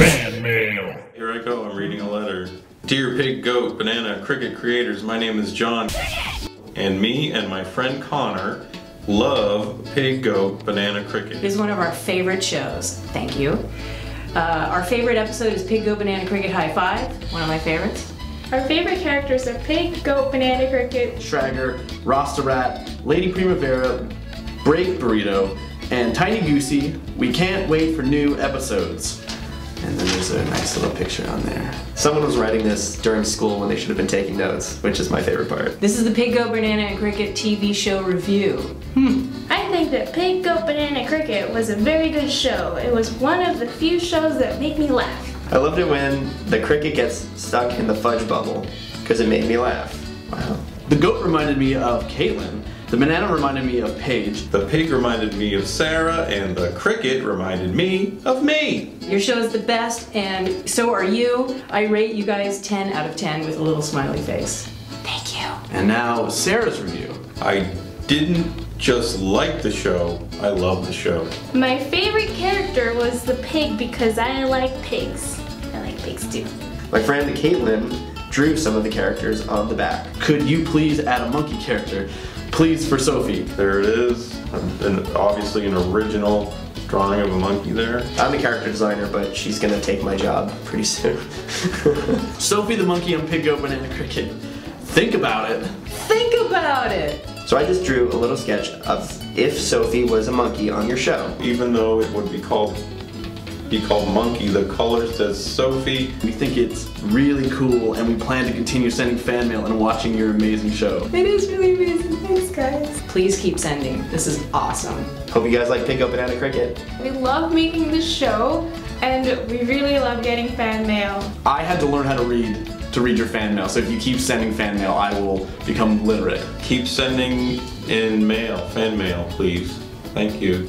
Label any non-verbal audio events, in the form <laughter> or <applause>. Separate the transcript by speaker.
Speaker 1: Fan mail.
Speaker 2: Here I go, I'm reading a letter. Dear Pig, Goat, Banana, Cricket creators, my name is John. And me and my friend Connor love Pig, Goat, Banana, Cricket.
Speaker 3: It is one of our favorite shows. Thank you. Uh, our favorite episode is Pig Goat, Banana Cricket High Five, one of my favorites.
Speaker 4: Our favorite characters are Pig, Goat, Banana Cricket.
Speaker 5: Schrager, Rasta Rat, Lady Primavera, Break Burrito, and Tiny Goosey. We can't wait for new episodes. And then there's a nice little picture on there.
Speaker 6: Someone was writing this during school when they should have been taking notes, which is my favorite part.
Speaker 3: This is the Pig Go Banana and Cricket TV show review. Hmm.
Speaker 4: I think that Pig, Goat, Banana Cricket was a very good show. It was one of the few shows that make me laugh.
Speaker 6: I loved it when the cricket gets stuck in the fudge bubble, because it made me laugh. Wow.
Speaker 5: The goat reminded me of Caitlin. The banana reminded me of Paige.
Speaker 2: The pig reminded me of Sarah, and the cricket reminded me of me.
Speaker 3: Your show is the best, and so are you. I rate you guys 10 out of 10 with a little smiley face. Thank you.
Speaker 5: And now Sarah's review.
Speaker 2: I didn't just like the show, I love the show.
Speaker 4: My favorite character was the pig because I like pigs. I like pigs too.
Speaker 6: My friend Caitlin drew some of the characters on the back.
Speaker 5: Could you please add a monkey character? Please for Sophie.
Speaker 2: There it is, and obviously an original drawing of a monkey there.
Speaker 6: I'm the character designer, but she's gonna take my job pretty soon. <laughs>
Speaker 5: Sophie the monkey on Pig Goat Banana Cricket. Think about it.
Speaker 3: Think about it.
Speaker 6: so I just drew a little sketch of if Sophie was a monkey on your show.
Speaker 2: Even though it would be called be called monkey, the color says Sophie.
Speaker 5: We think it's really cool and we plan to continue sending fan mail and watching your amazing show.
Speaker 4: It is really amazing. Thanks, guys.
Speaker 3: Please keep sending. This is awesome.
Speaker 6: Hope you guys like Pig Goat Banana Cricket.
Speaker 4: We love making this show, and we really love getting fan mail.
Speaker 5: I had to learn how to read to read your fan mail, so if you keep sending fan mail, I will become literate.
Speaker 2: Keep sending in mail, fan mail, please. Thank you.